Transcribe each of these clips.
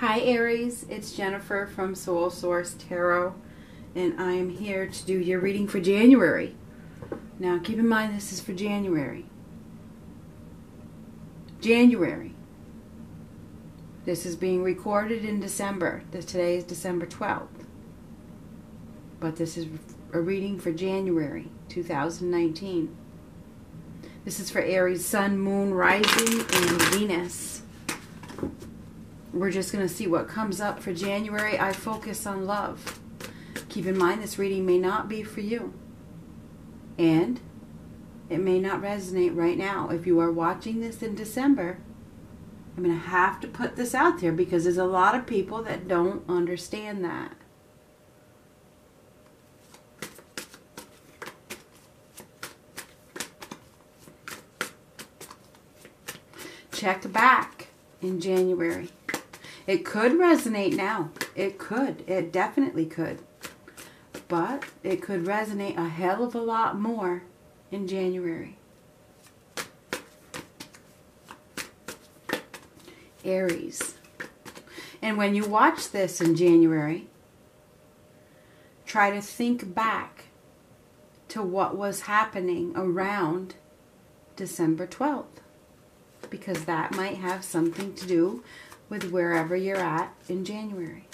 Hi Aries, it's Jennifer from Soul Source Tarot, and I am here to do your reading for January. Now keep in mind this is for January. January. This is being recorded in December. Today is December 12th. But this is a reading for January 2019. This is for Aries, Sun, Moon, Rising, and Venus we're just going to see what comes up for January. I focus on love. Keep in mind this reading may not be for you. And it may not resonate right now. If you are watching this in December, I'm going to have to put this out there because there's a lot of people that don't understand that. Check back in January. It could resonate now. It could. It definitely could. But it could resonate a hell of a lot more in January. Aries. And when you watch this in January, try to think back to what was happening around December 12th because that might have something to do with wherever you're at in January.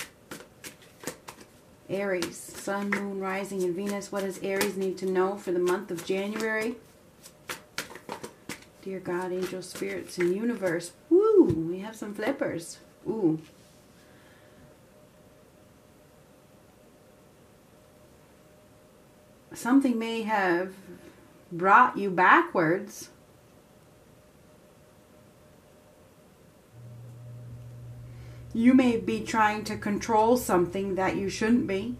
Aries, Sun, Moon, Rising, and Venus. What does Aries need to know for the month of January? Dear God, angels, spirits, and universe. Woo! We have some flippers. Ooh. Something may have brought you backwards You may be trying to control something that you shouldn't be.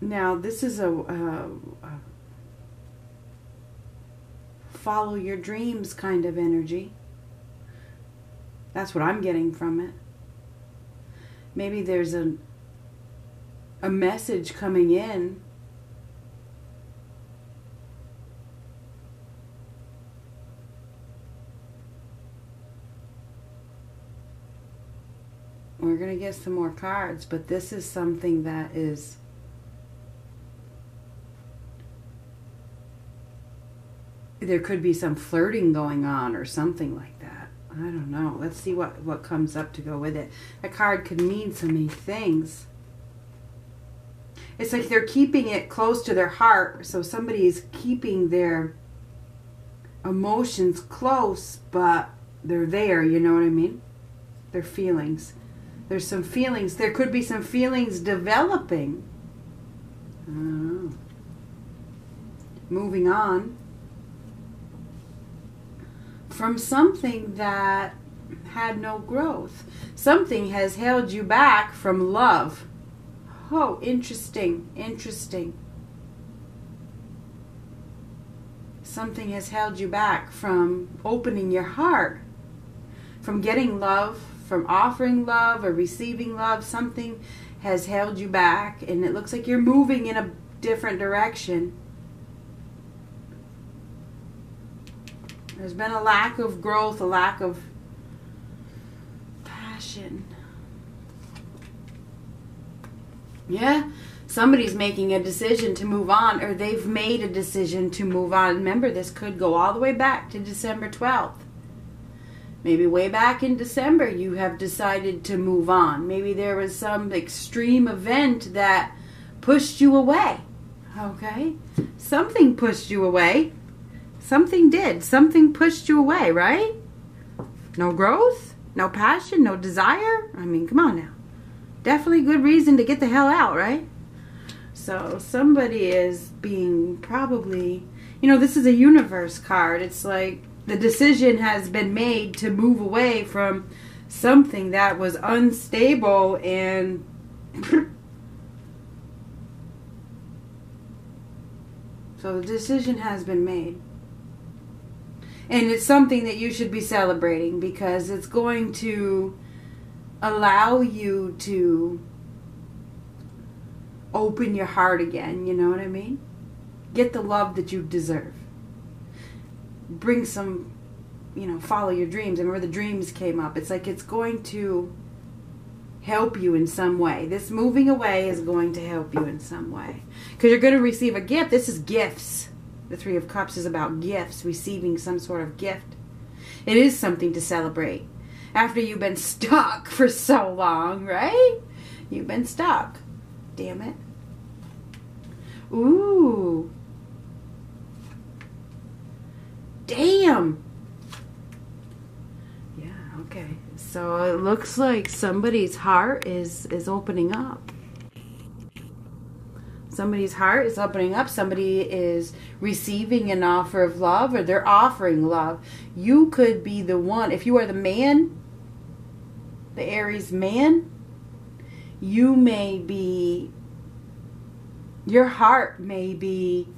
Now, this is a, a, a follow your dreams kind of energy. That's what I'm getting from it. Maybe there's a a message coming in We're going to get some more cards, but this is something that is there could be some flirting going on or something like that. I don't know. Let's see what, what comes up to go with it. A card could mean so many things. It's like they're keeping it close to their heart. So somebody is keeping their emotions close, but they're there. You know what I mean? Their feelings. There's some feelings. There could be some feelings developing. Uh, moving on from something that had no growth. Something has held you back from love. Oh, interesting, interesting. Something has held you back from opening your heart, from getting love, from offering love or receiving love, something has held you back, and it looks like you're moving in a different direction. There's been a lack of growth, a lack of passion. Yeah, somebody's making a decision to move on, or they've made a decision to move on. Remember, this could go all the way back to December 12th. Maybe way back in December you have decided to move on. Maybe there was some extreme event that pushed you away. Okay? Something pushed you away. Something did. Something pushed you away, right? No growth? No passion? No desire? I mean, come on now. Definitely good reason to get the hell out, right? So somebody is being probably, you know, this is a universe card. It's like the decision has been made to move away from something that was unstable and so the decision has been made. And it's something that you should be celebrating because it's going to allow you to open your heart again you know what i mean? Get the love that you deserve bring some, you know, follow your dreams. And remember the dreams came up. It's like it's going to help you in some way. This moving away is going to help you in some way. Because you're going to receive a gift. This is gifts. The Three of Cups is about gifts, receiving some sort of gift. It is something to celebrate. After you've been stuck for so long, right? You've been stuck. Damn it. Ooh. Damn. Yeah, okay. So it looks like somebody's heart is is opening up. Somebody's heart is opening up. Somebody is receiving an offer of love or they're offering love. You could be the one. If you are the man, the Aries man, you may be your heart may be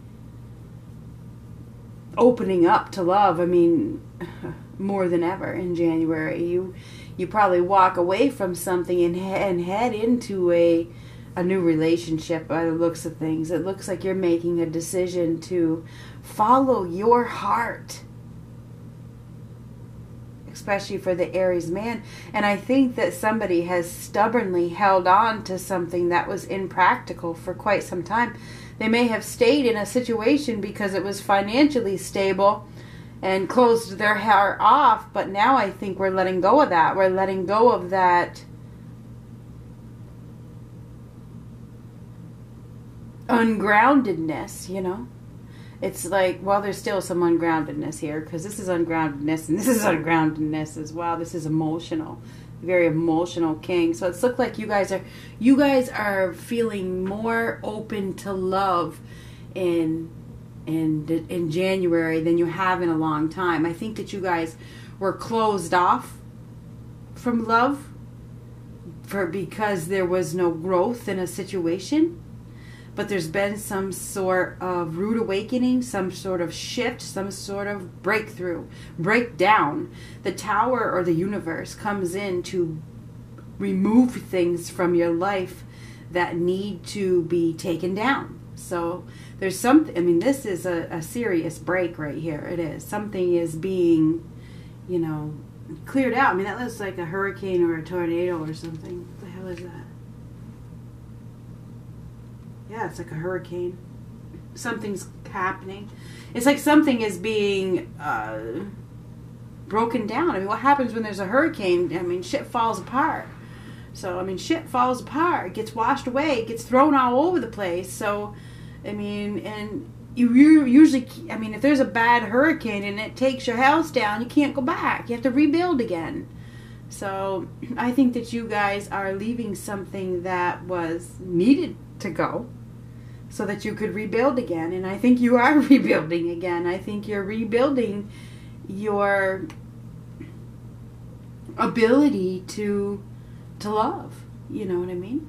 opening up to love. I mean, more than ever in January. You you probably walk away from something and and head into a a new relationship by the looks of things. It looks like you're making a decision to follow your heart. Especially for the Aries man. And I think that somebody has stubbornly held on to something that was impractical for quite some time. They may have stayed in a situation because it was financially stable and closed their heart off, but now I think we're letting go of that. We're letting go of that ungroundedness, you know? It's like, well, there's still some ungroundedness here because this is ungroundedness and this is ungroundedness as well. This is emotional, very emotional king. So it's looked like you guys are, you guys are feeling more open to love in in in January than you have in a long time. I think that you guys were closed off from love for because there was no growth in a situation but there's been some sort of rude awakening, some sort of shift, some sort of breakthrough, breakdown. The tower or the universe comes in to remove things from your life that need to be taken down. So there's something, I mean, this is a, a serious break right here. It is. Something is being, you know, cleared out. I mean, that looks like a hurricane or a tornado or something. What the hell is that? Yeah, it's like a hurricane. Something's happening. It's like something is being uh, broken down. I mean, what happens when there's a hurricane? I mean, shit falls apart. So, I mean, shit falls apart, it gets washed away, it gets thrown all over the place. So, I mean, and you usually, I mean, if there's a bad hurricane and it takes your house down, you can't go back. You have to rebuild again. So, I think that you guys are leaving something that was needed to go so that you could rebuild again. And I think you are rebuilding again. I think you're rebuilding your ability to to love. You know what I mean?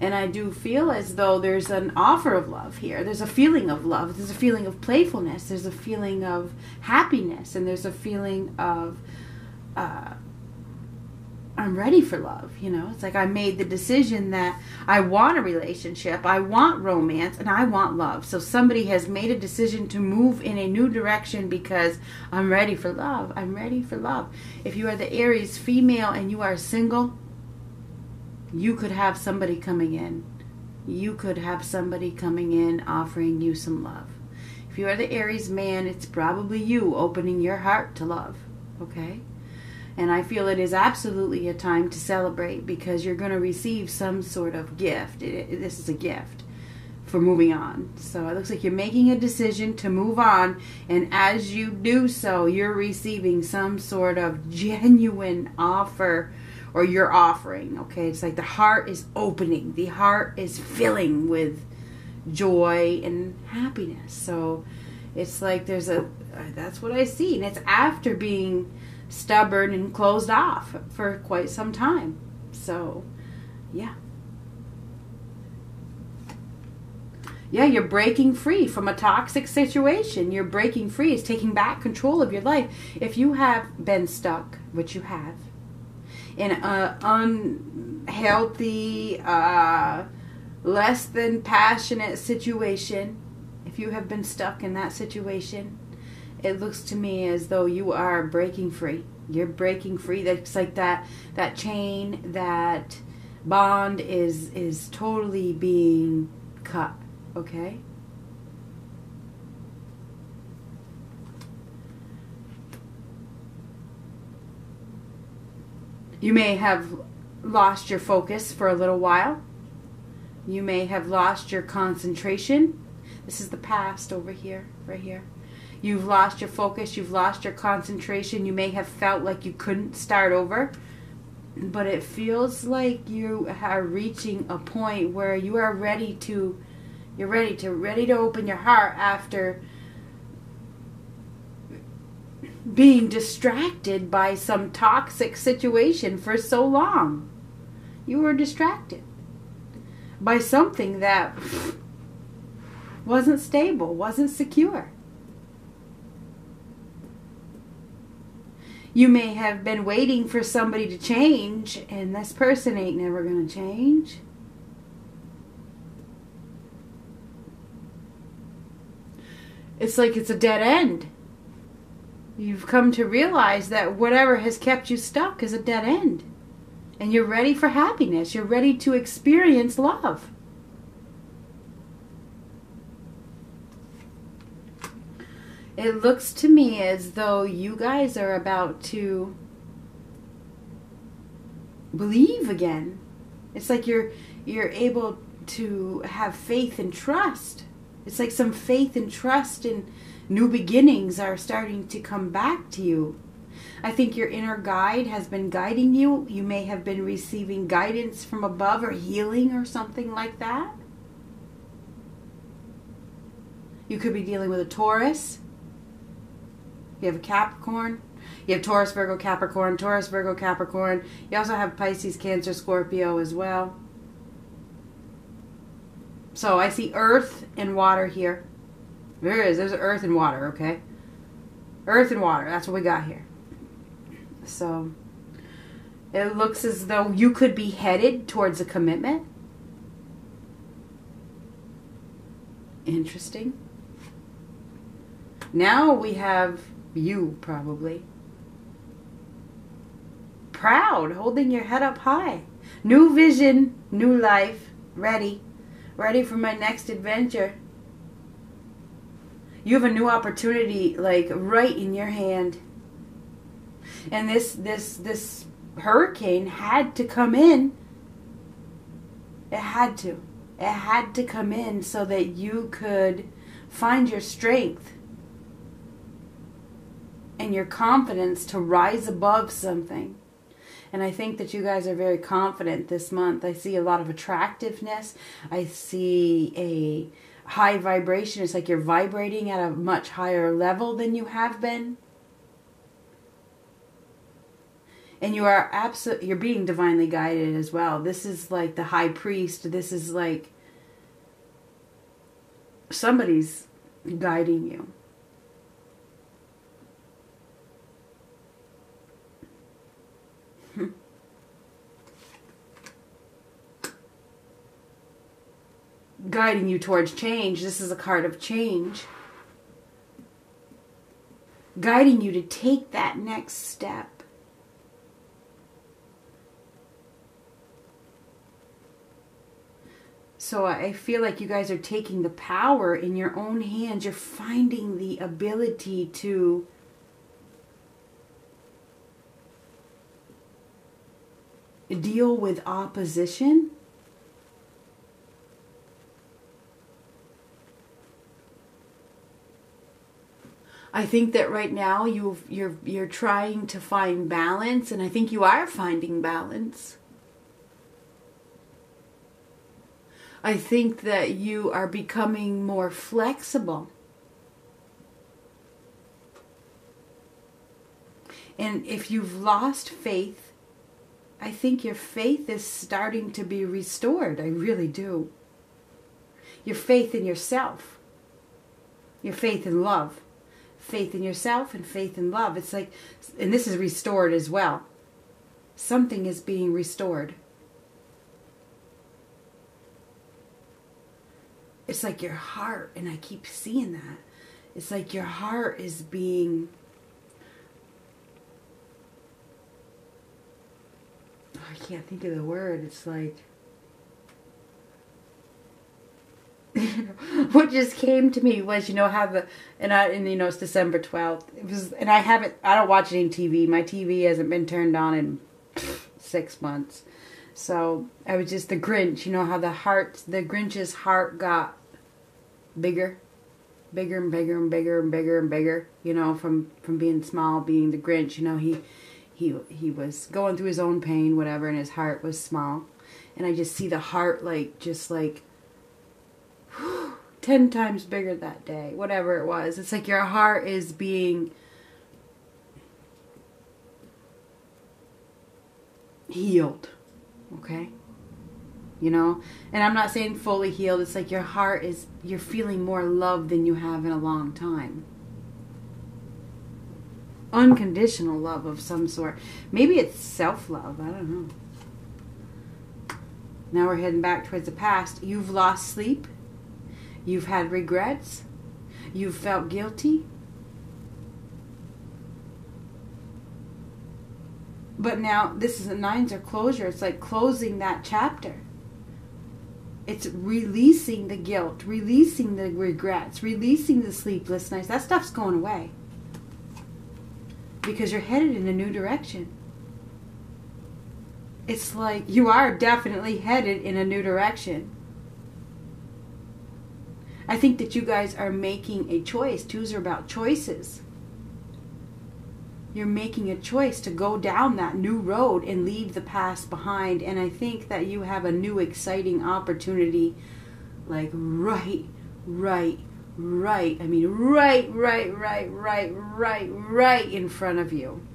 And I do feel as though there's an offer of love here. There's a feeling of love. There's a feeling of playfulness. There's a feeling of happiness. And there's a feeling of uh, I'm ready for love, you know. It's like I made the decision that I want a relationship, I want romance, and I want love. So somebody has made a decision to move in a new direction because I'm ready for love. I'm ready for love. If you are the Aries female and you are single, you could have somebody coming in. You could have somebody coming in offering you some love. If you are the Aries man, it's probably you opening your heart to love, okay? And I feel it is absolutely a time to celebrate because you're going to receive some sort of gift. It, it, this is a gift for moving on. So it looks like you're making a decision to move on. And as you do so, you're receiving some sort of genuine offer or you're offering. Okay, it's like the heart is opening, the heart is filling with joy and happiness. So it's like there's a that's what I see. And it's after being stubborn and closed off for quite some time. So, yeah. Yeah, you're breaking free from a toxic situation. You're breaking free. It's taking back control of your life. If you have been stuck, which you have, in an unhealthy, uh, less than passionate situation, if you have been stuck in that situation, it looks to me as though you are breaking free. You're breaking free. That's like that that chain, that bond is is totally being cut. Okay? You may have lost your focus for a little while. You may have lost your concentration. This is the past over here, right here. You've lost your focus, you've lost your concentration. You may have felt like you couldn't start over. But it feels like you are reaching a point where you are ready to you're ready to ready to open your heart after being distracted by some toxic situation for so long. You were distracted by something that wasn't stable, wasn't secure. You may have been waiting for somebody to change, and this person ain't never going to change. It's like it's a dead end. You've come to realize that whatever has kept you stuck is a dead end. And you're ready for happiness. You're ready to experience love. It looks to me as though you guys are about to believe again. It's like you're you're able to have faith and trust. It's like some faith and trust and new beginnings are starting to come back to you. I think your inner guide has been guiding you. You may have been receiving guidance from above or healing or something like that. You could be dealing with a Taurus. You have a Capricorn. You have Taurus, Virgo, Capricorn, Taurus, Virgo, Capricorn. You also have Pisces, Cancer, Scorpio as well. So I see earth and water here. There is. There's earth and water, okay? Earth and water. That's what we got here. So it looks as though you could be headed towards a commitment. Interesting. Now we have you, probably. Proud, holding your head up high. New vision, new life. Ready. Ready for my next adventure. You have a new opportunity, like, right in your hand. And this, this, this hurricane had to come in. It had to. It had to come in so that you could find your strength and your confidence to rise above something. And I think that you guys are very confident this month. I see a lot of attractiveness. I see a high vibration. It's like you're vibrating at a much higher level than you have been. And you are absolutely you're being divinely guided as well. This is like the high priest. This is like somebody's guiding you. Guiding you towards change. This is a card of change. Guiding you to take that next step. So I feel like you guys are taking the power in your own hands. You're finding the ability to deal with opposition I think that right now you you're you're trying to find balance and I think you are finding balance. I think that you are becoming more flexible. And if you've lost faith, I think your faith is starting to be restored. I really do. Your faith in yourself, your faith in love faith in yourself and faith in love. It's like, and this is restored as well. Something is being restored. It's like your heart, and I keep seeing that. it's like your heart is being I can't think of the word. It's like what just came to me was you know how the and I and you know it's December twelfth. It was and I haven't I don't watch any TV. My TV hasn't been turned on in six months. So I was just the Grinch. You know how the heart the Grinch's heart got bigger, bigger and bigger and bigger and bigger and bigger. You know from from being small, being the Grinch. You know he he he was going through his own pain, whatever, and his heart was small. And I just see the heart like just like 10 times bigger that day, whatever it was. It's like your heart is being healed, okay? You know? And I'm not saying fully healed, it's like your heart is, you're feeling more love than you have in a long time. Unconditional love of some sort. Maybe it's self love, I don't know. Now we're heading back towards the past. You've lost sleep You've had regrets. You've felt guilty. But now this is a nines or closure. It's like closing that chapter. It's releasing the guilt, releasing the regrets, releasing the sleepless nights. That stuff's going away. Because you're headed in a new direction. It's like you are definitely headed in a new direction. I think that you guys are making a choice. Twos are about choices. You're making a choice to go down that new road and leave the past behind. And I think that you have a new exciting opportunity, like right, right, right. I mean, right, right, right, right, right, right in front of you.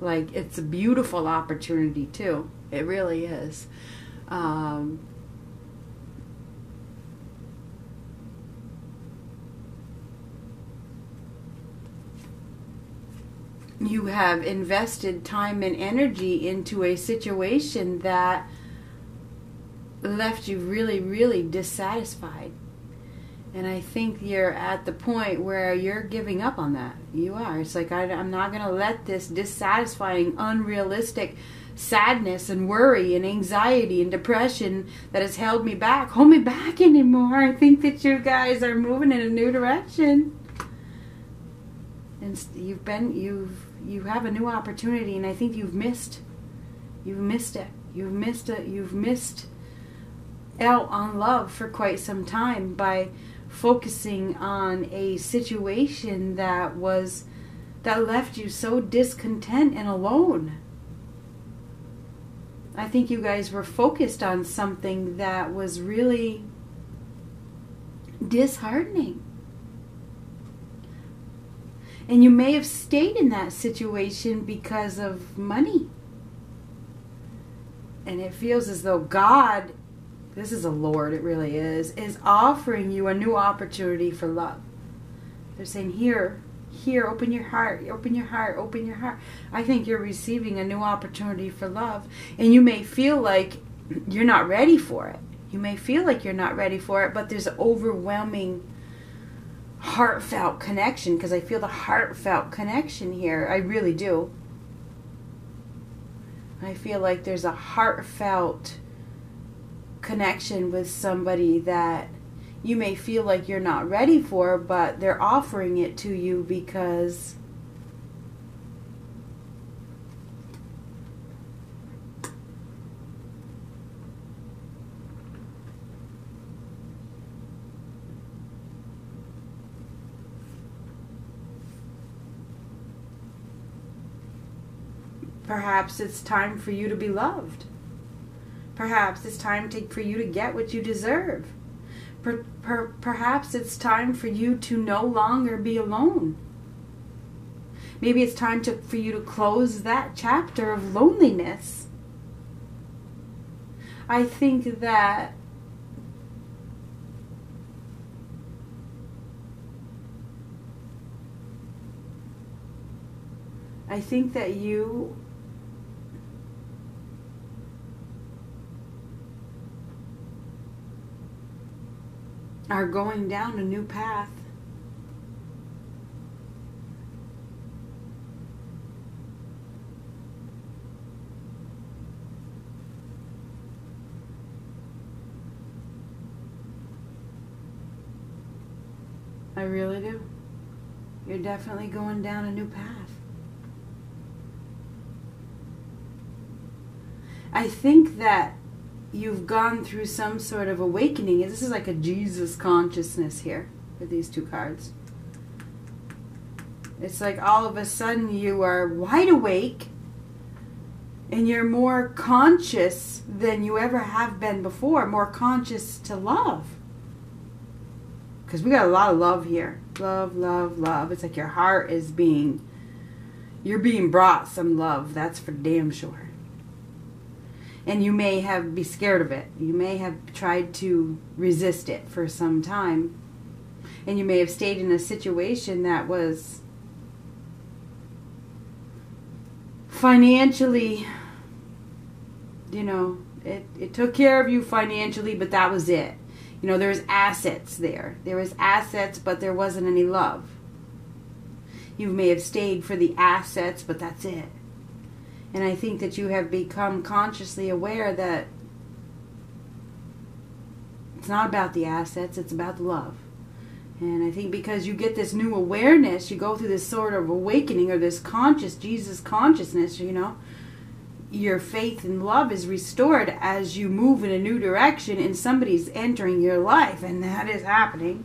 Like, it's a beautiful opportunity, too. It really is. Um, you have invested time and energy into a situation that left you really, really dissatisfied. And I think you're at the point where you're giving up on that. You are. It's like, I, am not going to let this dissatisfying, unrealistic sadness and worry and anxiety and depression that has held me back hold me back anymore. I think that you guys are moving in a new direction. You've been, you've you have a new opportunity, and I think you've missed. You've missed it. You've missed it. You've missed out on love for quite some time by focusing on a situation that was that left you so discontent and alone. I think you guys were focused on something that was really disheartening. And you may have stayed in that situation because of money. And it feels as though God, this is a Lord, it really is, is offering you a new opportunity for love. They're saying, Here, here, open your heart, open your heart, open your heart. I think you're receiving a new opportunity for love. And you may feel like you're not ready for it. You may feel like you're not ready for it, but there's overwhelming heartfelt connection because I feel the heartfelt connection here. I really do. I feel like there's a heartfelt connection with somebody that you may feel like you're not ready for, but they're offering it to you because Perhaps it's time for you to be loved. Perhaps it's time to, for you to get what you deserve. Per, per, perhaps it's time for you to no longer be alone. Maybe it's time to, for you to close that chapter of loneliness. I think that I think that you are going down a new path. I really do. You're definitely going down a new path. I think that you've gone through some sort of awakening. This is like a Jesus consciousness here with these two cards. It's like all of a sudden you are wide awake and you're more conscious than you ever have been before, more conscious to love. Because we got a lot of love here. Love, love, love. It's like your heart is being, you're being brought some love. That's for damn sure and you may have be scared of it. You may have tried to resist it for some time. And you may have stayed in a situation that was financially you know, it, it took care of you financially, but that was it. You know, there was assets there. There was assets, but there wasn't any love. You may have stayed for the assets, but that's it. And I think that you have become consciously aware that it's not about the assets, it's about the love. And I think because you get this new awareness, you go through this sort of awakening or this conscious Jesus consciousness, you know, your faith and love is restored as you move in a new direction and somebody's entering your life, and that is happening.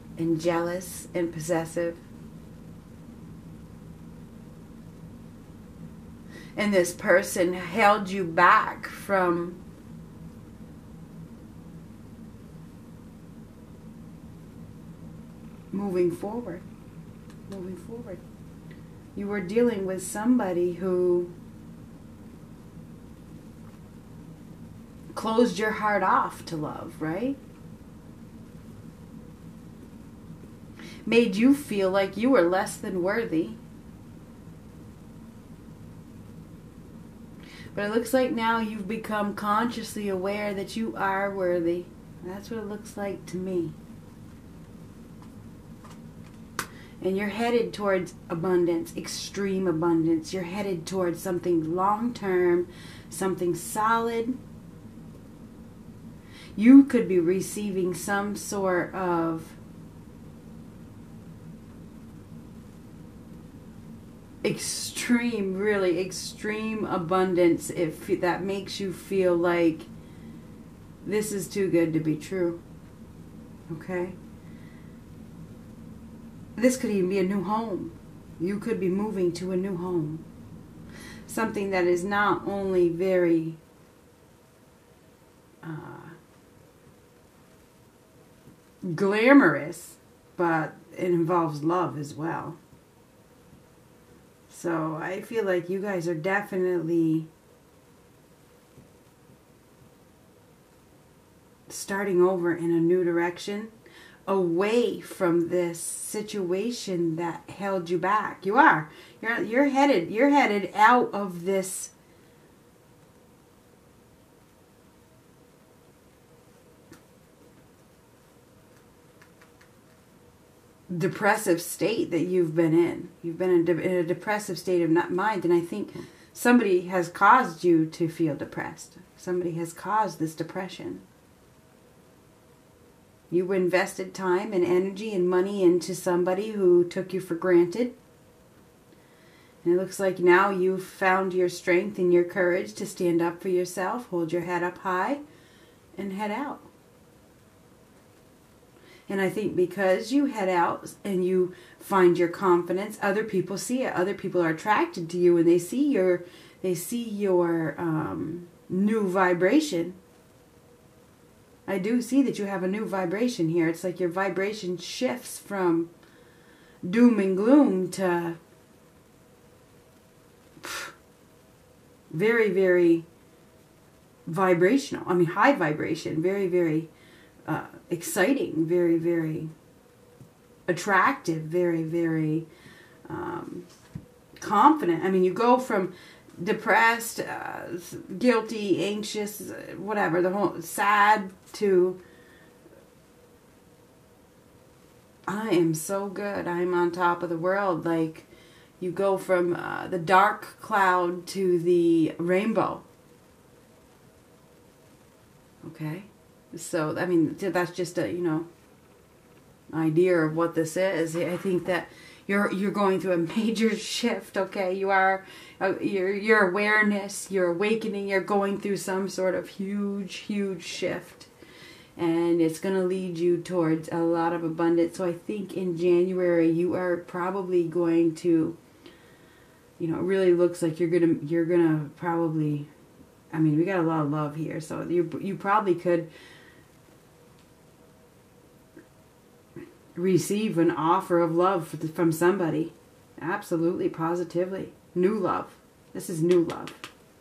and jealous and possessive. And this person held you back from moving forward. Moving forward. You were dealing with somebody who closed your heart off to love, right? Made you feel like you were less than worthy. But it looks like now you've become consciously aware that you are worthy. That's what it looks like to me. And you're headed towards abundance, extreme abundance. You're headed towards something long term, something solid. You could be receiving some sort of extreme, really extreme abundance if that makes you feel like this is too good to be true. Okay? This could even be a new home. You could be moving to a new home. Something that is not only very uh, glamorous, but it involves love as well. So I feel like you guys are definitely starting over in a new direction away from this situation that held you back. You are. You're you're headed you're headed out of this depressive state that you've been in. You've been in, de- in a depressive state of mind, and I think hmm. somebody has caused you to feel depressed. Somebody has caused this depression. You invested time and energy and money into somebody who took you for granted. And it looks like now you've found your strength and your courage to stand up for yourself, hold your head up high, and head out. And I think because you head out and you find your confidence, other people see it. Other people are attracted to you and they see your they see your um, new vibration. I do see that you have a new vibration here. It's like your vibration shifts from doom and gloom to very, very vibrational. I mean, high vibration, very, very uh, exciting, very, very attractive, very, very um, confident. I mean, you go from depressed, uh, guilty, anxious, whatever, the whole sad to I am so good. I'm on top of the world. Like you go from uh, the dark cloud to the rainbow. Okay? So, I mean, that's just a, you know, idea of what this is. I think that you're you're going through a major shift, okay? You are uh, your your awareness, your awakening, you're going through some sort of huge huge shift. And it's going to lead you towards a lot of abundance. So I think in January you are probably going to you know, it really looks like you're going to you're to probably I mean, we got a lot of love here. So you you probably could receive an offer of love from somebody. Absolutely, positively. New love. This is new love.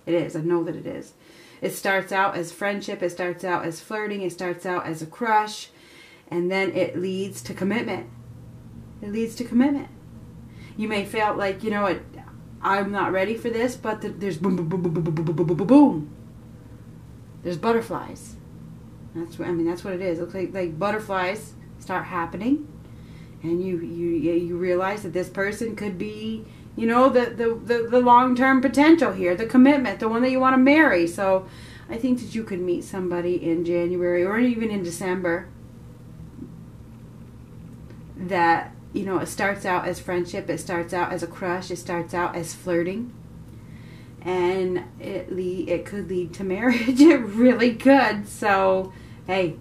It is. I know that it is. It starts out as friendship, it starts out as flirting, it starts out as a crush, and then it leads to commitment. It leads to commitment. You may feel like, you know what, I'm not ready for this, but there's boom, boom, boom, boom, boom, boom, boom, boom, boom. There's butterflies. That's what I mean. That's what it is. It looks like like butterflies start happening. And you you you realize that this person could be you know the the the, the long-term potential here the commitment the one that you want to marry. So i think that you could meet somebody in january or even in december that you know it starts out as friendship it starts out as a crush it starts out as flirting. And it it could lead to marriage. It really could. So hey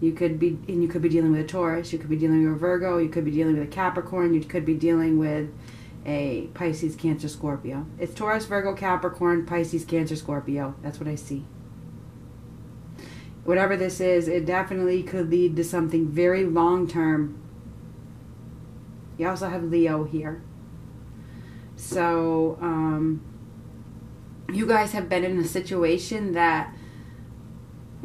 you could be and you could be dealing with a Taurus, you could be dealing with a Virgo, you could be dealing with a Capricorn, you could be dealing with a Pisces, Cancer, Scorpio. It's Taurus, Virgo, Capricorn, Pisces, Cancer, Scorpio. That's what I see. Whatever this is, it definitely could lead to something very long term. You also have Leo here. So, um, you guys have been in a situation that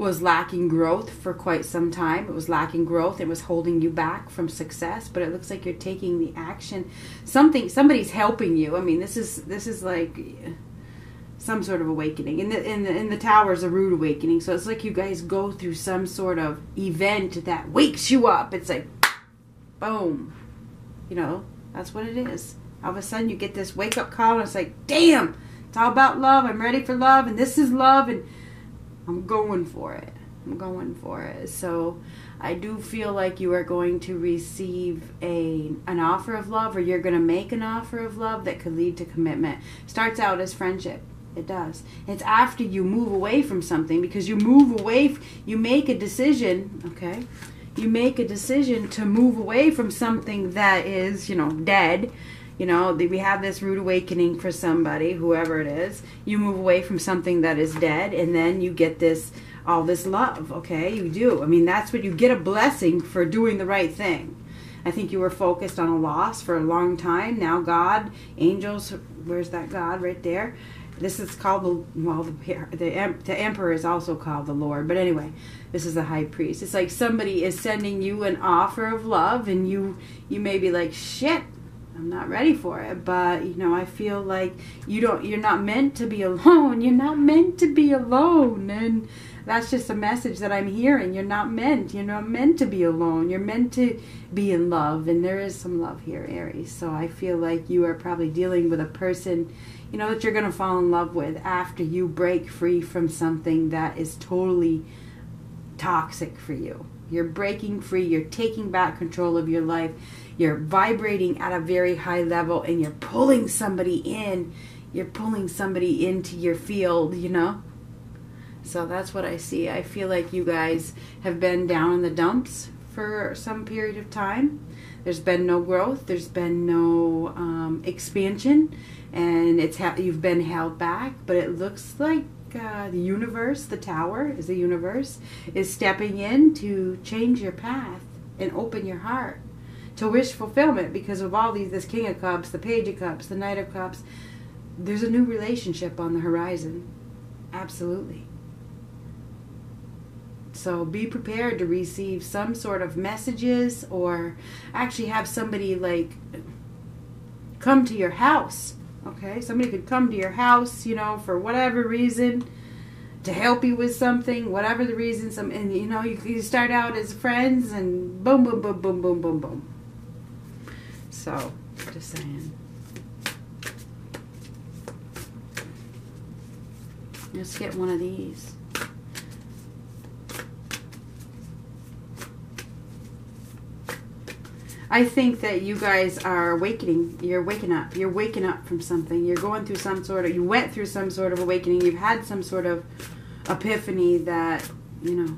was lacking growth for quite some time. It was lacking growth. It was holding you back from success, but it looks like you're taking the action. Something somebody's helping you. I mean, this is this is like some sort of awakening. In the in the in the tower is a rude awakening. So it's like you guys go through some sort of event that wakes you up. It's like boom. You know, that's what it is. All of a sudden you get this wake up call and it's like, damn, it's all about love. I'm ready for love and this is love and I'm going for it. I'm going for it. So I do feel like you are going to receive a an offer of love or you're going to make an offer of love that could lead to commitment. Starts out as friendship. It does. It's after you move away from something because you move away you make a decision, okay? You make a decision to move away from something that is, you know, dead you know we have this rude awakening for somebody whoever it is. You move away from something that is dead and then you get this all this love okay? You do. I mean that's what you get a blessing for doing the right thing. I think you were focused on a loss for a long time. Now god angels where's that god? Right there. This is called the well the the, the emperor is also called the lord. But anyway this is the high priest. It's like somebody is sending you an offer of love and you you may be like shit I'm not ready for it. But you know, I feel like you don't. You're not meant to be alone. You're not meant to be alone, and that's just a message that I'm hearing. You're not meant. You're not meant to be alone. You're meant to be in love, and there is some love here, Aries. So I feel like you are probably dealing with a person, you know, that you're gonna fall in love with after you break free from something that is totally toxic for you. You're breaking free. You're taking back control of your life you're vibrating at a very high level and you're pulling somebody in you're pulling somebody into your field you know? So that's what i see. I feel like you guys have been down in the dumps for some period of time. There's been no growth. There's been no um, expansion. And it's ha- you've been held back but it looks like uh, the universe, the tower is the universe, is stepping in to change your path and open your heart to wish fulfillment because of all these this king of cups the page of cups the knight of cups. There's a new relationship on the horizon. Absolutely. So be prepared to receive some sort of messages or actually have somebody like come to your house okay? Somebody could come to your house you know for whatever reason to help you with something whatever the reason some and you know you, you start out as friends and boom boom boom boom boom boom boom so, just saying. Let's get one of these. I think that you guys are awakening. You're waking up. You're waking up from something. You're going through some sort of, you went through some sort of awakening. You've had some sort of epiphany that, you know,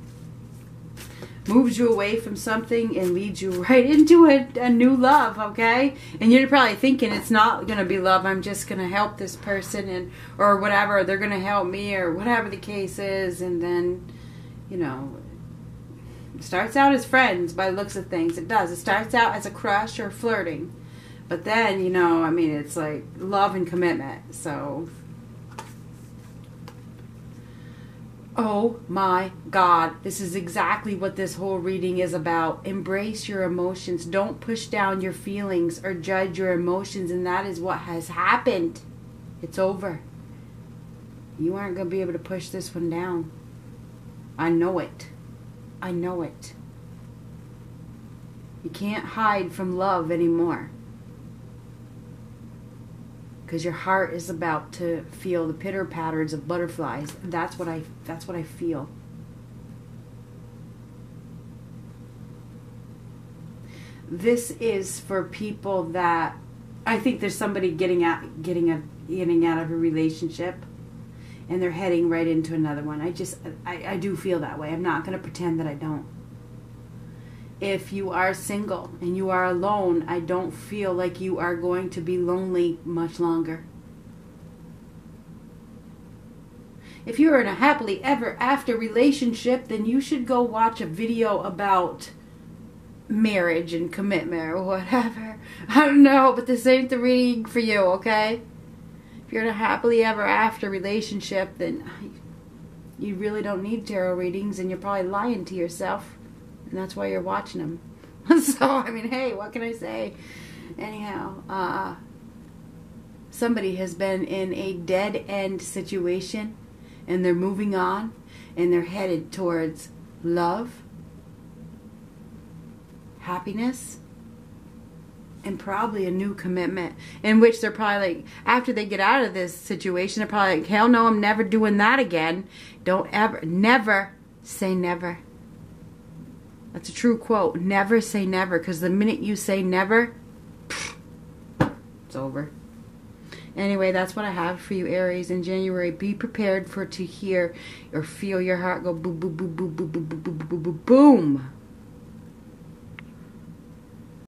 moves you away from something and leads you right into a, a new love, okay? And you're probably thinking it's not going to be love. I'm just going to help this person and or whatever. They're going to help me or whatever the case is. And then, you know, starts out as friends by the looks of things. It does. It starts out as a crush or flirting. But then, you know, I mean, it's like love and commitment. So Oh my God, this is exactly what this whole reading is about. Embrace your emotions. Don't push down your feelings or judge your emotions, and that is what has happened. It's over. You aren't going to be able to push this one down. I know it. I know it. You can't hide from love anymore because your heart is about to feel the pitter patterns of butterflies. That's what I that's what I feel. This is for people that I think there's somebody getting out getting a getting out of a relationship and they're heading right into another one. I just I, I do feel that way. I'm not gonna pretend that I don't if you are single and you are alone, I don't feel like you are going to be lonely much longer. If you're in a happily ever after relationship, then you should go watch a video about marriage and commitment or whatever. I don't know, but this ain't the reading for you, okay? If you're in a happily ever after relationship, then you really don't need tarot readings and you're probably lying to yourself and that's why you're watching them. so I mean, hey, what can I say? Anyhow, uh, somebody has been in a dead end situation, and they're moving on, and they're headed towards love, happiness, and probably a new commitment in which they're probably like after they get out of this situation they're probably like hell no i'm never doing that again don't ever never say never that's a true quote. Never say never, because the minute you say never, it's over. Anyway, that's what I have for you, Aries, in January. Be prepared for to hear or feel your heart go boom, boom, boom, boom, boom, boom, boom, boom, boom, boom.